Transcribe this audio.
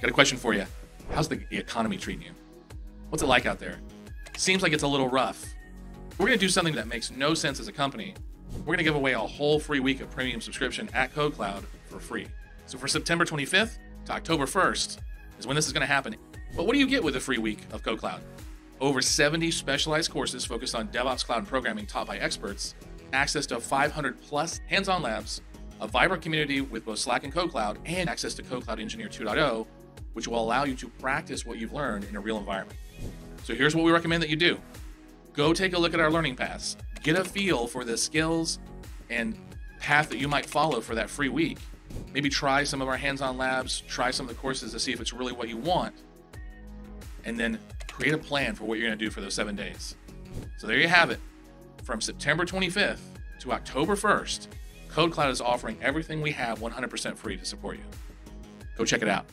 Got a question for you. How's the economy treating you? What's it like out there? Seems like it's a little rough. We're going to do something that makes no sense as a company. We're going to give away a whole free week of premium subscription at KodeKloud for free. So for September 25th to October 1st is when this is going to happen. But what do you get with a free week of KodeKloud? Over 70 specialized courses focused on DevOps cloud programming taught by experts, access to 500 plus hands on labs, a vibrant community with both Slack and KodeKloud, and access to KodeKloud Engineer 2.0, which will allow you to practice what you've learned in a real environment. So here's what we recommend that you do go take a look at our learning paths, get a feel for the skills and path that you might follow for that free week. Maybe try some of our hands on labs, try some of the courses to see if it's really what you want, and then create a plan for what you're going to do for those seven days. So there you have it. From September 25th to October 1st, KodeKloud is offering everything we have 100% free to support you. Go check it out.